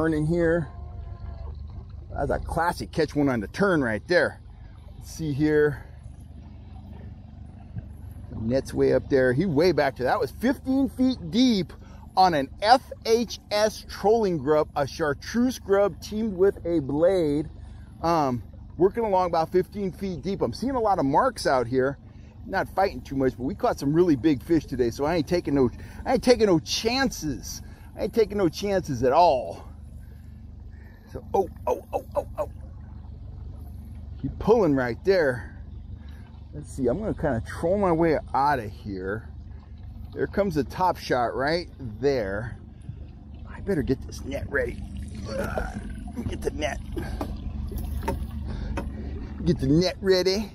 Turning here. That's a classic catch one on the turn right there. Let's see here. Net's way up there. He way back to that was 15 feet deep on an FHS trolling grub, a chartreuse grub teamed with a blade. Um, working along about 15 feet deep. I'm seeing a lot of marks out here. Not fighting too much, but we caught some really big fish today, so I ain't taking no I ain't taking no chances. I ain't taking no chances at all. So oh oh oh oh oh. Keep pulling right there. Let's see, I'm gonna kind of troll my way out of here. There comes the top shot right there. I better get this net ready. Get the net. Get the net ready.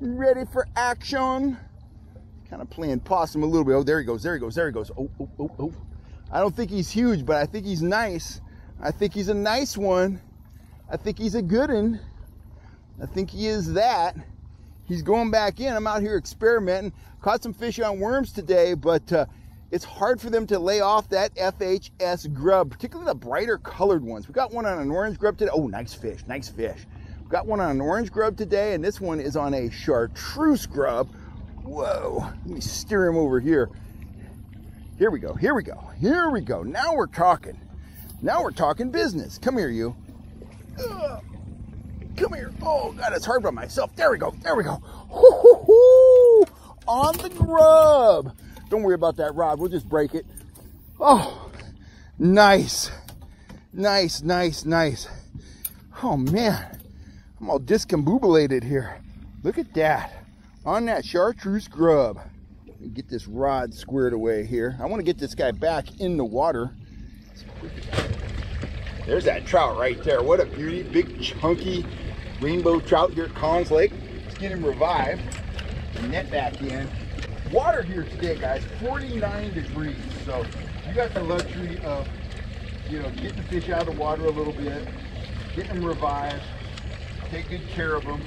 Ready for action. Kind of playing possum a little bit. Oh, there he goes, there he goes, there he goes. Oh, oh, oh, oh. I don't think he's huge, but I think he's nice. I think he's a nice one. I think he's a good one. I think he is that. He's going back in. I'm out here experimenting. Caught some fish on worms today, but uh, it's hard for them to lay off that FHS grub, particularly the brighter colored ones. We got one on an orange grub today. Oh, nice fish, nice fish. We got one on an orange grub today, and this one is on a chartreuse grub. Whoa, let me steer him over here. Here we go, here we go, here we go. Now we're talking. Now we're talking business. Come here, you. Ugh. Come here. Oh, God, it's hard by myself. There we go. There we go. On the grub. Don't worry about that rod. We'll just break it. Oh, nice. Nice, nice, nice. Oh, man. I'm all discombobulated here. Look at that. On that chartreuse grub. Get this rod squared away here. I want to get this guy back in the water. There's that trout right there. What a beauty. Big, chunky, rainbow trout here at Collins Lake. Let's get him revived. Net back in. Water here today, guys, 49 degrees. So you got the luxury of, you know, getting the fish out of the water a little bit, getting them revived, take good care of them.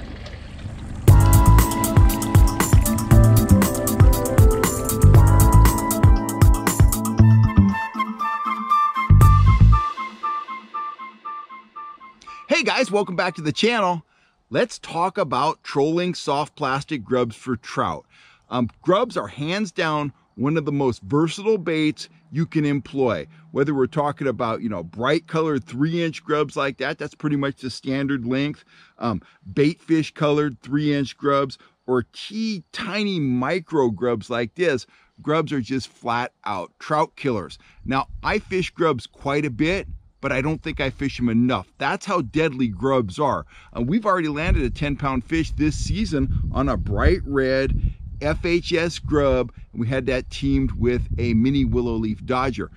Guys, welcome back to the channel. Let's talk about trolling soft plastic grubs for trout. Um, grubs are hands down one of the most versatile baits you can employ. Whether we're talking about, you know, bright colored three inch grubs like that, that's pretty much the standard length. Um, bait fish colored three inch grubs or key tiny micro grubs like this, grubs are just flat out trout killers. Now, I fish grubs quite a bit but I don't think I fish them enough. That's how deadly grubs are. Uh, we've already landed a 10 pound fish this season on a bright red FHS grub. We had that teamed with a mini willow leaf dodger.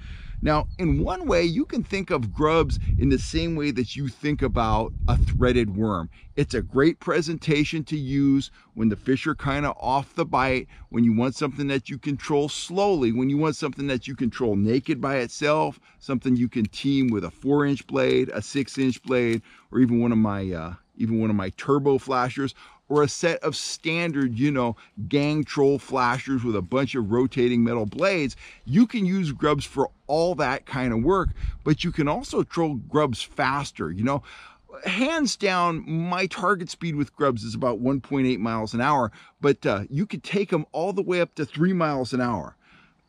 Now, in one way, you can think of grubs in the same way that you think about a threaded worm. It's a great presentation to use when the fish are kind of off the bite, when you want something that you control slowly, when you want something that you control naked by itself, something you can team with a four inch blade, a six inch blade, or even one of my uh, even one of my turbo flashers, or a set of standard, you know, gang troll flashers with a bunch of rotating metal blades, you can use grubs for all that kind of work, but you can also troll grubs faster, you know. Hands down, my target speed with grubs is about 1.8 miles an hour, but uh, you could take them all the way up to three miles an hour.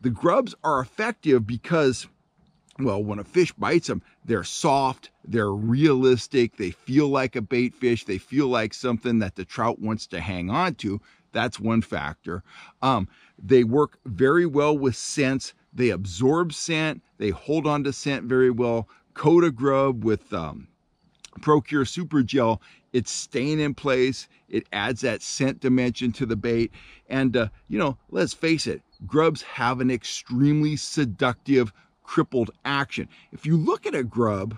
The grubs are effective because well, when a fish bites them, they're soft, they're realistic, they feel like a bait fish, they feel like something that the trout wants to hang on to. That's one factor. Um, they work very well with scents. They absorb scent, they hold on to scent very well. Coat a grub with um, Pro-Cure Super Gel, it's staying in place. It adds that scent dimension to the bait. And, uh, you know, let's face it, grubs have an extremely seductive crippled action. If you look at a grub,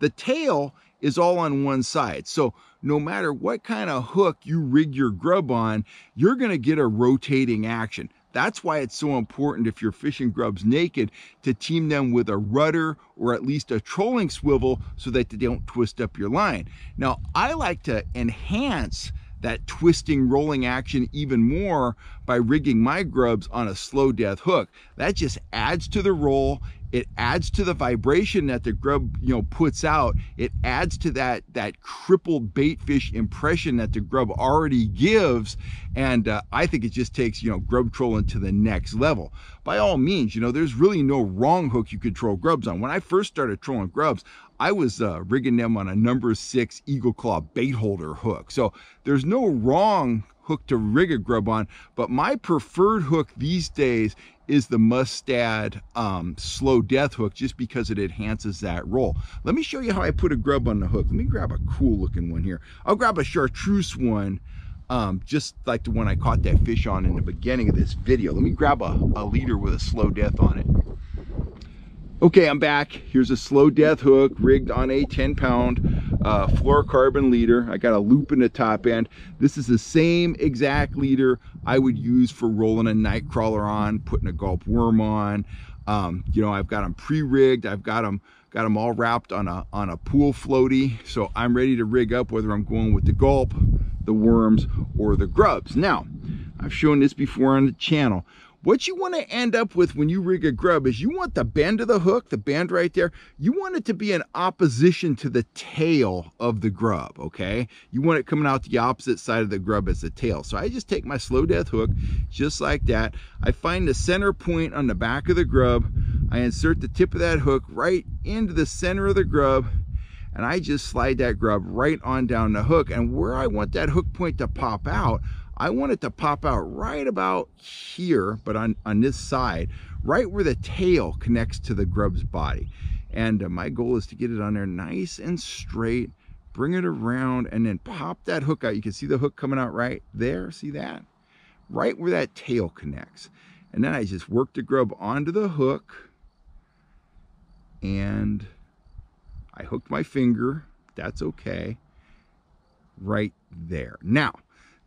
the tail is all on one side. So no matter what kind of hook you rig your grub on, you're going to get a rotating action. That's why it's so important if you're fishing grubs naked to team them with a rudder or at least a trolling swivel so that they don't twist up your line. Now, I like to enhance that twisting, rolling action even more by rigging my grubs on a slow death hook. That just adds to the roll it adds to the vibration that the grub you know puts out. It adds to that that crippled bait fish impression that the grub already gives. And uh, i think it just takes you know grub trolling to the next level. By all means you know there's really no wrong hook you could troll grubs on. When i first started trolling grubs I was uh, rigging them on a number six eagle claw bait holder hook. So there's no wrong hook to rig a grub on, but my preferred hook these days is the Mustad um, slow death hook just because it enhances that roll. Let me show you how I put a grub on the hook. Let me grab a cool looking one here. I'll grab a chartreuse one, um, just like the one I caught that fish on in the beginning of this video. Let me grab a, a leader with a slow death on it. Okay, I'm back. Here's a slow death hook rigged on a 10 pound uh, fluorocarbon leader. I got a loop in the top end. This is the same exact leader I would use for rolling a night crawler on, putting a gulp worm on. Um, you know, I've got them pre-rigged. I've got them got them all wrapped on a on a pool floaty. So I'm ready to rig up whether I'm going with the gulp, the worms, or the grubs. Now, I've shown this before on the channel. What you want to end up with when you rig a grub is you want the bend of the hook, the bend right there, you want it to be in opposition to the tail of the grub, okay? You want it coming out the opposite side of the grub as the tail. So I just take my slow death hook, just like that. I find the center point on the back of the grub. I insert the tip of that hook right into the center of the grub and I just slide that grub right on down the hook. And where I want that hook point to pop out, I want it to pop out right about here, but on, on this side, right where the tail connects to the grub's body. And uh, my goal is to get it on there nice and straight, bring it around, and then pop that hook out. You can see the hook coming out right there. See that? Right where that tail connects. And then I just work the grub onto the hook and I hooked my finger. That's okay. Right there. Now,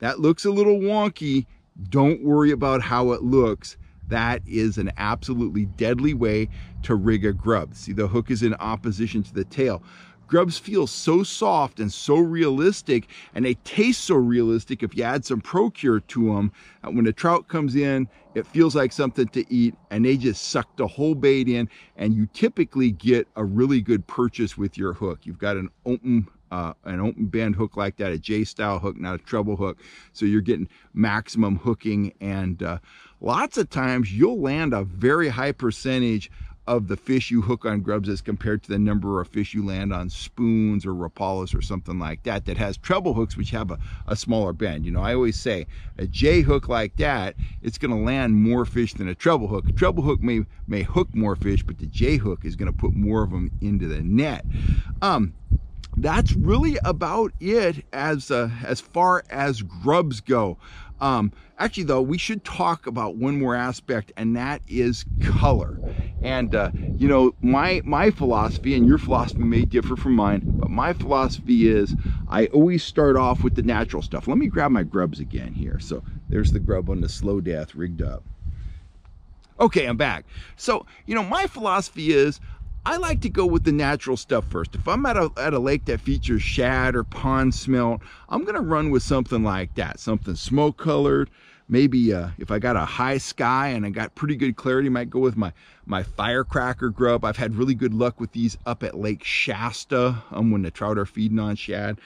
that looks a little wonky. Don't worry about how it looks. That is an absolutely deadly way to rig a grub. See, the hook is in opposition to the tail. Grubs feel so soft and so realistic, and they taste so realistic if you add some Pro-Cure to them. When the trout comes in, it feels like something to eat, and they just suck the whole bait in, and you typically get a really good purchase with your hook. You've got an open uh, an open bend hook like that, a J style hook, not a treble hook. So you're getting maximum hooking and uh, lots of times you'll land a very high percentage of the fish you hook on grubs as compared to the number of fish you land on spoons or Rapalas or something like that that has treble hooks which have a, a smaller bend. You know, I always say a J hook like that, it's going to land more fish than a treble hook. A treble hook may, may hook more fish, but the J hook is going to put more of them into the net. Um, that's really about it as uh, as far as grubs go. Um, actually, though, we should talk about one more aspect, and that is color. And uh, you know, my my philosophy and your philosophy may differ from mine, but my philosophy is I always start off with the natural stuff. Let me grab my grubs again here. So there's the grub on the slow death rigged up. Okay, I'm back. So, you know, my philosophy is I like to go with the natural stuff first. If I'm at a, at a lake that features shad or pond smelt, I'm gonna run with something like that, something smoke colored. Maybe uh, if I got a high sky and I got pretty good clarity, might go with my, my firecracker grub. I've had really good luck with these up at Lake Shasta um, when the trout are feeding on shad.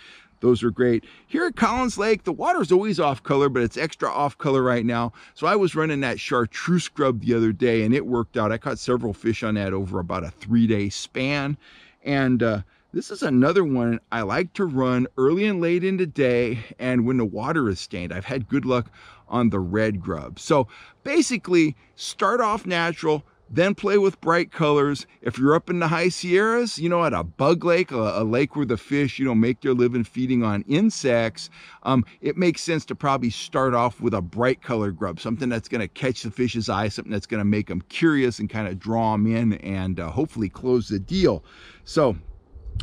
Those are great. Here at Collins Lake, the water's always off color, but it's extra off color right now. So I was running that chartreuse grub the other day and it worked out. I caught several fish on that over about a three day span. And uh, this is another one I like to run early and late in the day and when the water is stained. I've had good luck on the red grub. So basically start off natural, then play with bright colors. If you're up in the high Sierras, you know, at a bug lake, a, a lake where the fish, you know, make their living feeding on insects, um, it makes sense to probably start off with a bright colored grub, something that's going to catch the fish's eye, something that's going to make them curious and kind of draw them in and uh, hopefully close the deal. So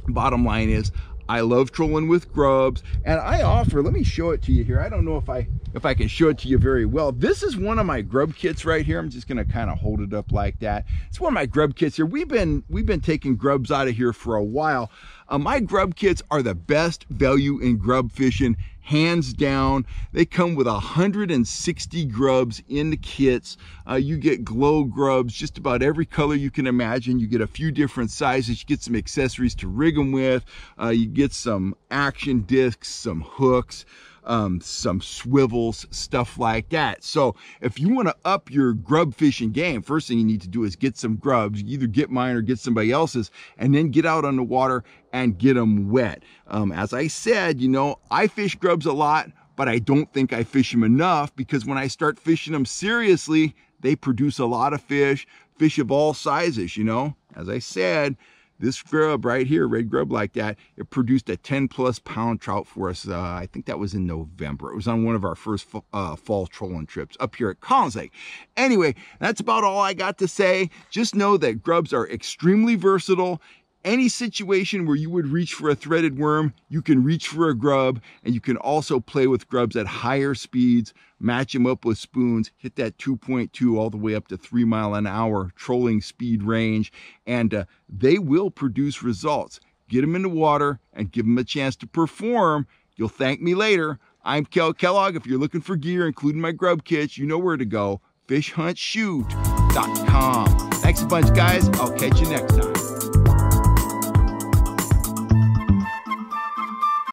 bottom line is I love trolling with grubs and I offer, let me show it to you here. I don't know if I if I can show it to you very well. This is one of my grub kits right here. I'm just gonna kind of hold it up like that. It's one of my grub kits here. We've been we've been taking grubs out of here for a while. Uh, my grub kits are the best value in grub fishing hands down. They come with 160 grubs in the kits. Uh, you get glow grubs, just about every color you can imagine. You get a few different sizes. You get some accessories to rig them with. Uh, you get some action discs, some hooks um, some swivels, stuff like that. So if you want to up your grub fishing game, first thing you need to do is get some grubs, either get mine or get somebody else's, and then get out on the water and get them wet. Um, as I said, you know, I fish grubs a lot, but I don't think I fish them enough because when I start fishing them seriously, they produce a lot of fish, fish of all sizes, you know. As I said, this grub right here, red grub like that, it produced a 10 plus pound trout for us. Uh, I think that was in November. It was on one of our first uh, fall trolling trips up here at Collins Lake. Anyway, that's about all I got to say. Just know that grubs are extremely versatile any situation where you would reach for a threaded worm, you can reach for a grub, and you can also play with grubs at higher speeds, match them up with spoons, hit that 2.2 all the way up to three mile an hour trolling speed range, and uh, they will produce results. Get them in the water and give them a chance to perform. You'll thank me later. I'm Cal Kellogg. If you're looking for gear, including my grub kits, you know where to go. FishHuntShoot.com. Thanks a bunch, guys. I'll catch you next time.